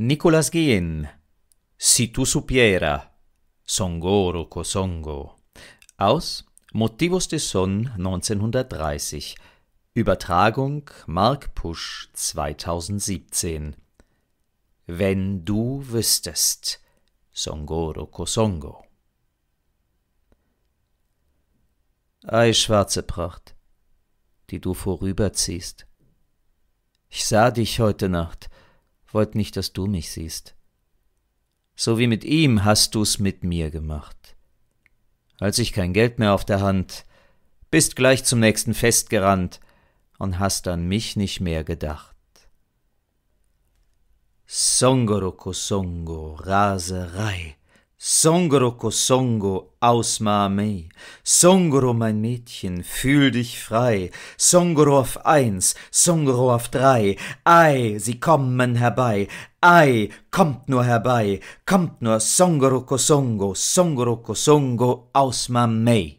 Nicolas Guillen, Si tu supiera, Songoro Kosongo. Aus Motivos de Son 1930. Übertragung Mark Pusch 2017. Wenn du wüsstest, Songoro Kosongo. Ei, schwarze Pracht, die du vorüberziehst. Ich sah dich heute Nacht, wollt nicht, dass du mich siehst. So wie mit ihm hast du's mit mir gemacht. Als ich kein Geld mehr auf der Hand, bist gleich zum nächsten Fest gerannt und hast an mich nicht mehr gedacht. Songoroko Songo, Raserei, Songoroko Songo, Ausmamei, Songoro mein Mädchen, fühl dich frei, Songoro auf eins, Songoro auf drei, Ei, sie kommen herbei, Ei, kommt nur herbei, kommt nur Songoroko Songo, Songoroko Songo, Ausmamei.